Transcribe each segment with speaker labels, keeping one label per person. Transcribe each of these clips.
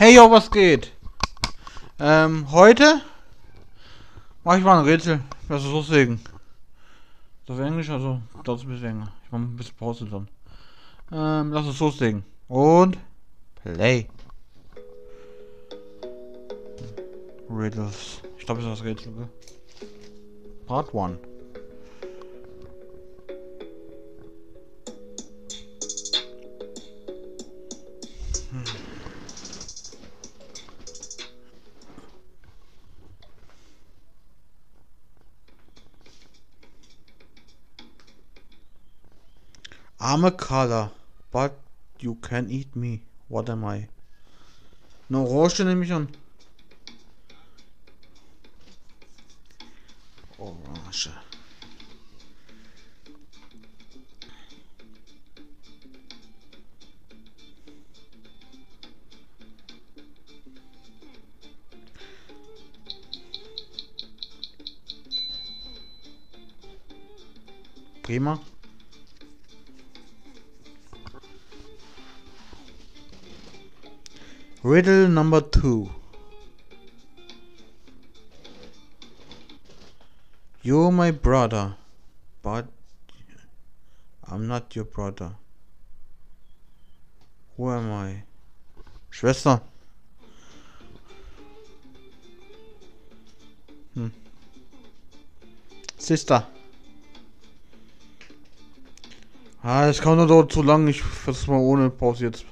Speaker 1: Hey, yo, was geht? Ähm, heute mache ich mal ein Rätsel. Was ist loslegen? Das auf Englisch, also das ist ein bisschen länger. Ich mache ein bisschen Pause dann. Ähm, lass uns loslegen. Und Play. Riddles. Ich glaube, das ist das Rätsel. Gell? Part 1. I'm a color, but you can eat me. What am I? Eine Orange nehme ich an. Orange. Prima. Riddle number two. You're my brother, but I'm not your brother. Who am I? Schwester. Hm. Sister. Ah, das kann nur dort zu lang. Ich versuch's mal ohne Pause jetzt.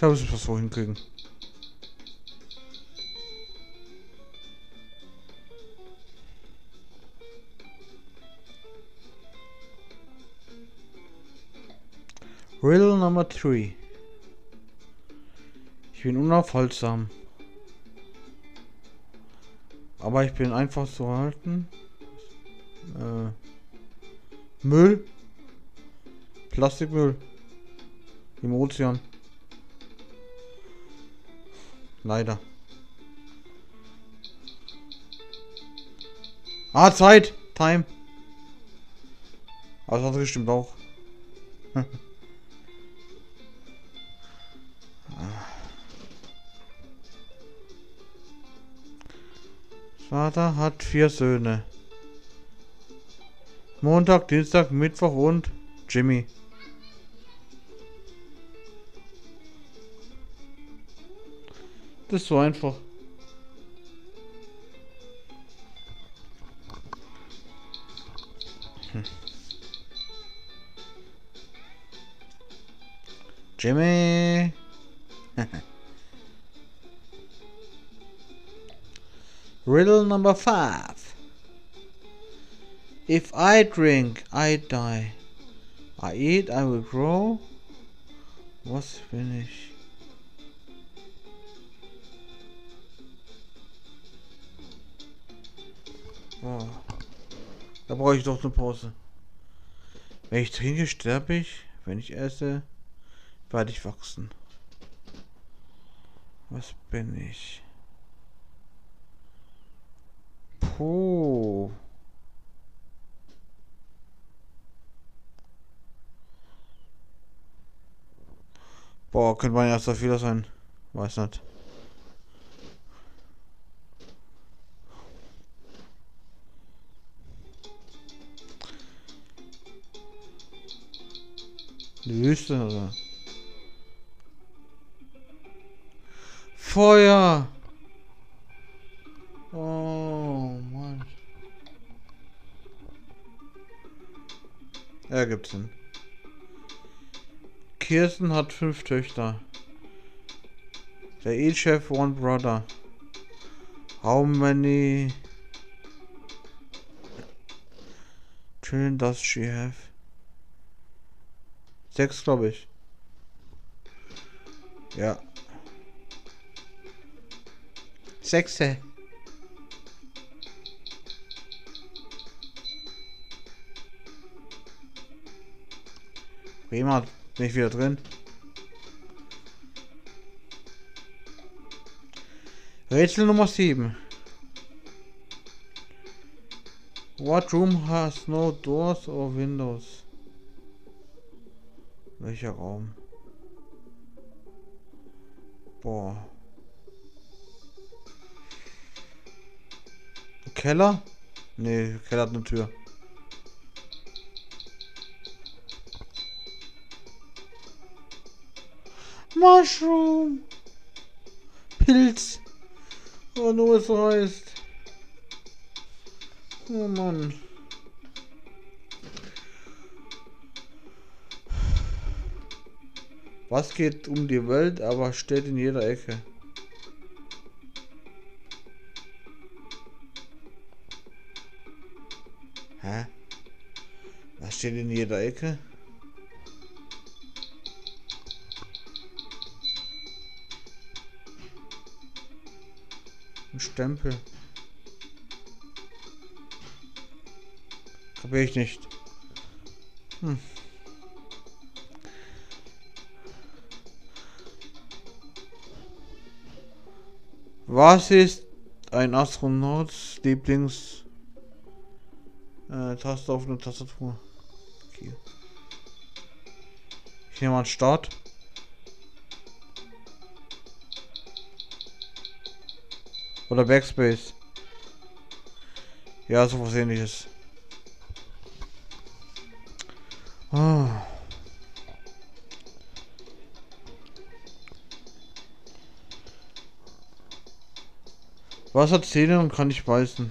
Speaker 1: Ich glaube, es wird so hinkriegen. Riddle Number 3. Ich bin unaufhaltsam. Aber ich bin einfach zu halten. Äh, Müll. Plastikmüll. Im Ozean. Leider. Ah, Zeit. Time. Aber das hat bestimmt auch. Vater hat vier Söhne. Montag, Dienstag, Mittwoch und Jimmy. Das ist so. Jimmy. Riddle number five. If I drink, I die. I eat, I will grow. What's finish? Oh. Da brauche ich doch eine Pause. Wenn ich trinke, sterbe ich. Wenn ich esse, werde ich wachsen. Was bin ich? Puh. Boah, könnte mein erster Fehler sein. Weiß nicht. Wüste, oder? Feuer! Oh, Mann. Er gibt's Sinn. Kirsten hat fünf Töchter. Der E-Chef one brother. How many children does she have? Sechs, glaube ich. Ja. Sechste. Prima, bin ich wieder drin. Rätsel Nummer 7. What room has no doors or windows? Welcher Raum? Boah. Keller? Nee, Keller hat eine Tür. Mushroom. Pilz. Oh, nur es reißt. Oh Mann. Was geht um die Welt, aber steht in jeder Ecke? Hä? Was steht in jeder Ecke? Ein Stempel. Kapier ich nicht. Hm. Was ist ein Astronauts Lieblings äh, Taste auf eine Tastatur? Okay. Ich nehme mal Start. Oder Backspace. Ja, so was ähnliches. Oh. Was hat Zähne und kann nicht beißen?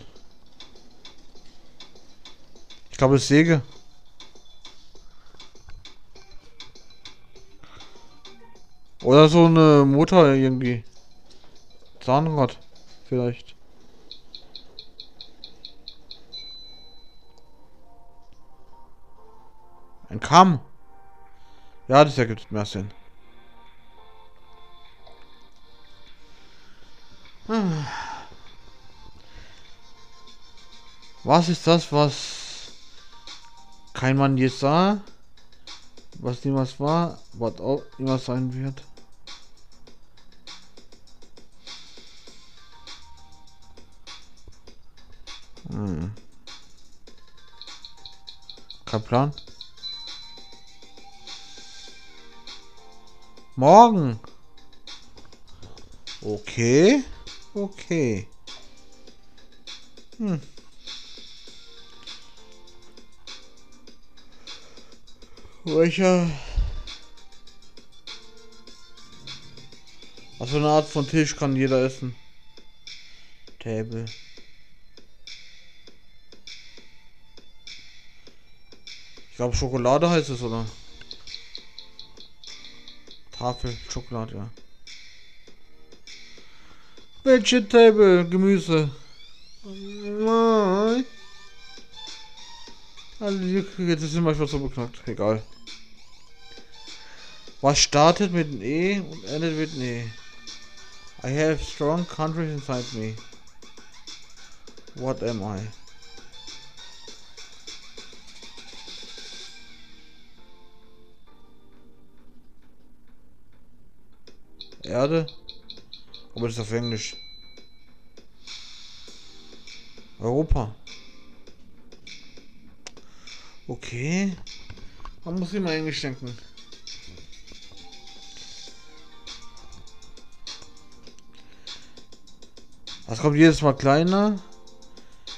Speaker 1: Ich glaube, es Säge. Oder so eine Motor irgendwie. Zahnrad. Vielleicht. Ein Kamm. Ja, das ergibt mehr Sinn. Was ist das, was kein Mann je sah? Was niemals war, was auch immer sein wird? Hm. Kein Plan. Morgen. Okay. Okay. Hm. Welcher? Für eine Art von Tisch kann jeder essen? Table. Ich glaube Schokolade heißt es, oder? Tafel, Schokolade, ja. Vegetable, Gemüse. Nein. Also, jetzt ist immer so beknackt. Egal. Was startet mit einem E und endet mit einem E? I have strong countries inside me. What am I? Erde? Aber das ist auf Englisch. Europa. Okay. Man muss immer Englisch denken. Was kommt jedes Mal kleiner?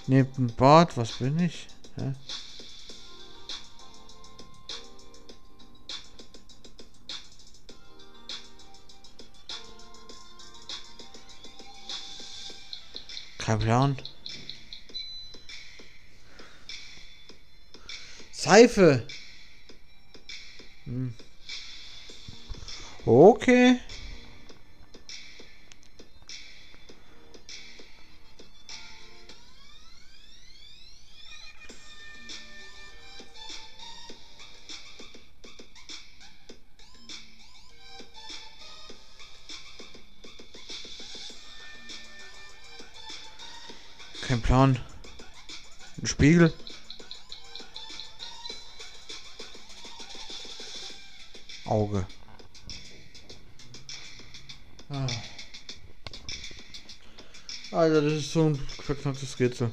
Speaker 1: Neben Bad, was bin ich? Hä? Kein Plan. Seife. Hm. Okay. Kein Plan. Ein Spiegel. Auge. Ah. Alter, das ist so ein verknacktes Rätsel.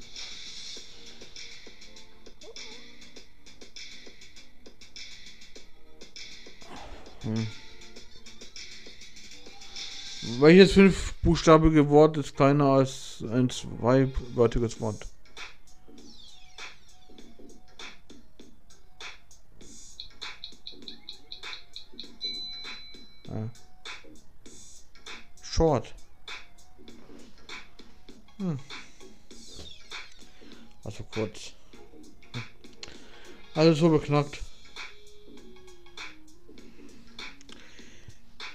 Speaker 1: Hm. Welches fünfbuchstabige Wort ist kleiner als ein zweiwörtiges Wort? Short. Hm. Also kurz. Hm. Alles so beknackt.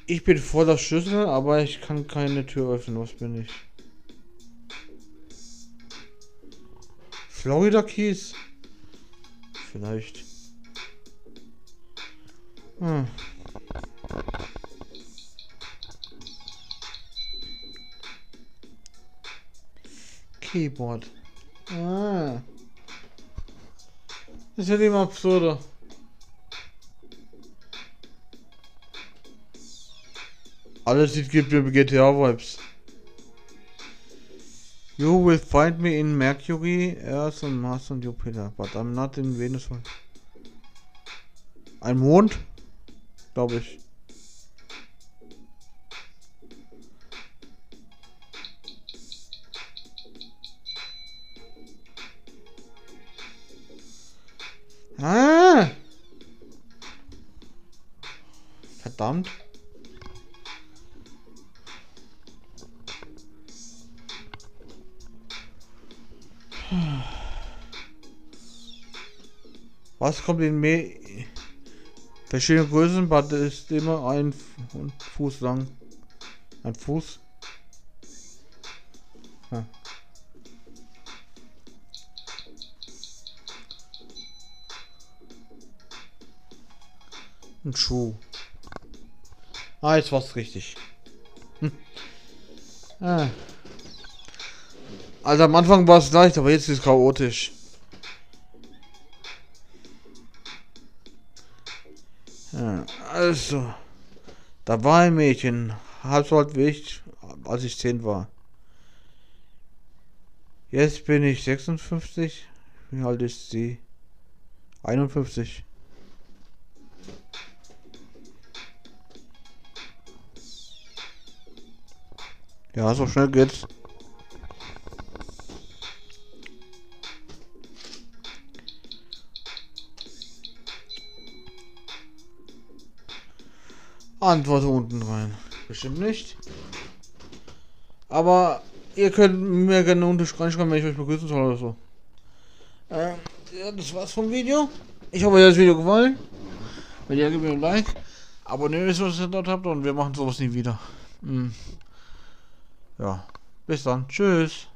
Speaker 1: Ich bin vor der Schlüssel, aber ich kann keine Tür öffnen. Was bin ich? Florida Keys? Vielleicht. Hm. Keyboard. Ah. Das ja immer absurder. Alles gibt mir GTA-Vibes. You will find me in Mercury, Earth und Mars und Jupiter, but I'm not in Venus. Ein Mond? Glaube ich. Verdammt. Was kommt in mehr verschiedene Größen, aber ist immer ein Fuß lang. Ein Fuß. Ein Schuh. Ah, jetzt war's richtig. Hm. Ah. Also am Anfang war es leicht, aber jetzt ist es chaotisch. Ja, also, da war ein Mädchen, halb so alt wie ich, als ich 10 war. Jetzt bin ich 56. Wie alt ist sie? 51. Ja, so schnell geht's. Antwort unten rein. Bestimmt nicht. Aber ihr könnt mir gerne unten reinschreiben, wenn ich euch begrüßen soll oder so. Ähm, ja, das war's vom Video. Ich hoffe, euch hat das Video gefallen. Wenn ja, gebt mir ein Like. Abonniert, was ihr dort habt und wir machen sowas nie wieder. Hm. Ja. Bis dann. Tschüss.